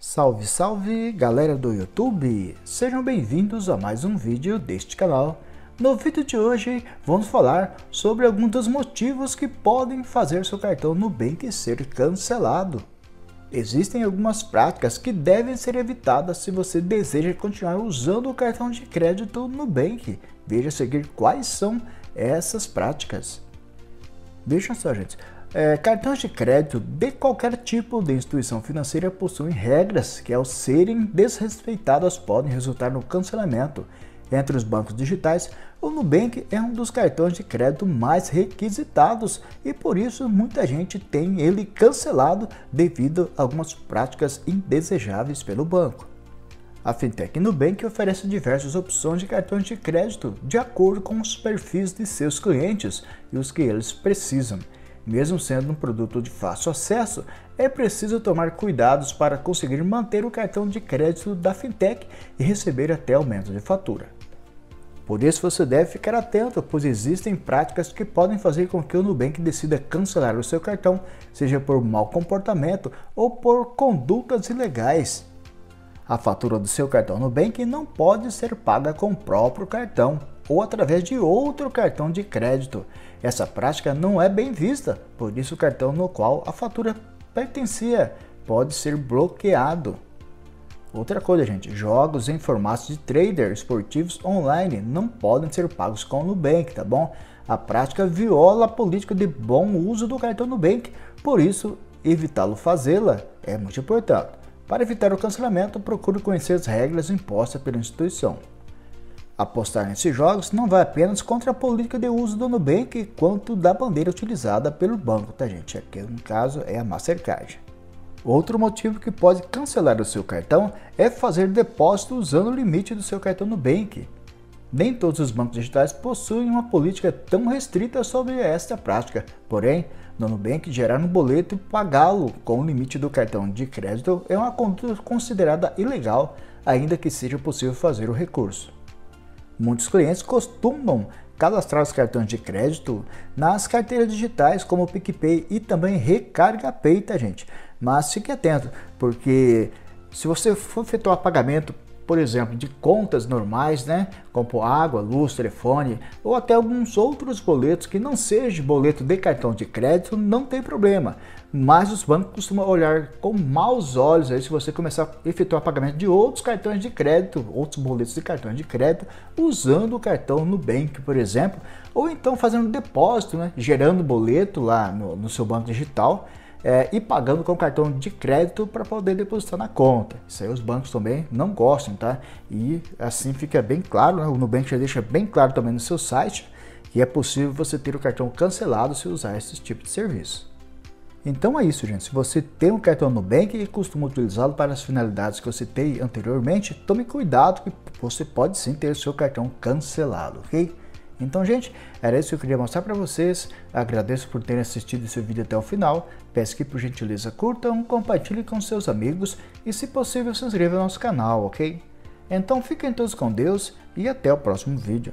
Salve, salve, galera do YouTube! Sejam bem-vindos a mais um vídeo deste canal. No vídeo de hoje, vamos falar sobre alguns dos motivos que podem fazer seu cartão Nubank ser cancelado. Existem algumas práticas que devem ser evitadas se você deseja continuar usando o cartão de crédito Nubank. Veja a seguir quais são essas práticas. Veja só, gente. É, cartões de crédito de qualquer tipo de instituição financeira possuem regras que, ao serem desrespeitadas, podem resultar no cancelamento. Entre os bancos digitais, o Nubank é um dos cartões de crédito mais requisitados e por isso muita gente tem ele cancelado devido a algumas práticas indesejáveis pelo banco. A fintech Nubank oferece diversas opções de cartões de crédito de acordo com os perfis de seus clientes e os que eles precisam. Mesmo sendo um produto de fácil acesso, é preciso tomar cuidados para conseguir manter o cartão de crédito da fintech e receber até aumento de fatura. Por isso você deve ficar atento, pois existem práticas que podem fazer com que o Nubank decida cancelar o seu cartão, seja por mau comportamento ou por condutas ilegais. A fatura do seu cartão Nubank não pode ser paga com o próprio cartão ou através de outro cartão de crédito. Essa prática não é bem vista, por isso o cartão no qual a fatura pertencia pode ser bloqueado. Outra coisa, gente, jogos em formatos de trader esportivos online não podem ser pagos com o Nubank, tá bom? A prática viola a política de bom uso do cartão Nubank, por isso evitá-lo fazê-la é muito importante. Para evitar o cancelamento, procure conhecer as regras impostas pela instituição. Apostar nesses jogos não vai apenas contra a política de uso do Nubank, quanto da bandeira utilizada pelo banco, tá gente? Aqui no caso é a Mastercard. Outro motivo que pode cancelar o seu cartão é fazer depósito usando o limite do seu cartão Nubank. Nem todos os bancos digitais possuem uma política tão restrita sobre esta prática, porém, no Nubank, gerar um boleto e pagá-lo com o limite do cartão de crédito é uma conduta considerada ilegal, ainda que seja possível fazer o recurso. Muitos clientes costumam cadastrar os cartões de crédito nas carteiras digitais como o PicPay e também Recarga Pay, tá gente? Mas fique atento, porque se você for efetuar pagamento, por exemplo, de contas normais, né, como água, luz, telefone, ou até alguns outros boletos que não seja boleto de cartão de crédito, não tem problema. Mas os bancos costumam olhar com maus olhos aí se você começar a efetuar pagamento de outros cartões de crédito, outros boletos de cartões de crédito, usando o cartão Nubank, por exemplo, ou então fazendo depósito, né, gerando boleto lá no, no seu banco digital é, e pagando com cartão de crédito para poder depositar na conta. Isso aí os bancos também não gostam, tá? E assim fica bem claro, né? o Nubank já deixa bem claro também no seu site que é possível você ter o cartão cancelado se usar esse tipo de serviço. Então é isso, gente. Se você tem um cartão Nubank e costuma utilizá-lo para as finalidades que eu citei anteriormente, tome cuidado que você pode sim ter seu cartão cancelado, ok? Então, gente, era isso que eu queria mostrar para vocês. Agradeço por terem assistido esse vídeo até o final. Peço que, por gentileza, curtam, compartilhem com seus amigos e, se possível, se inscrevam no nosso canal, ok? Então, fiquem todos com Deus e até o próximo vídeo.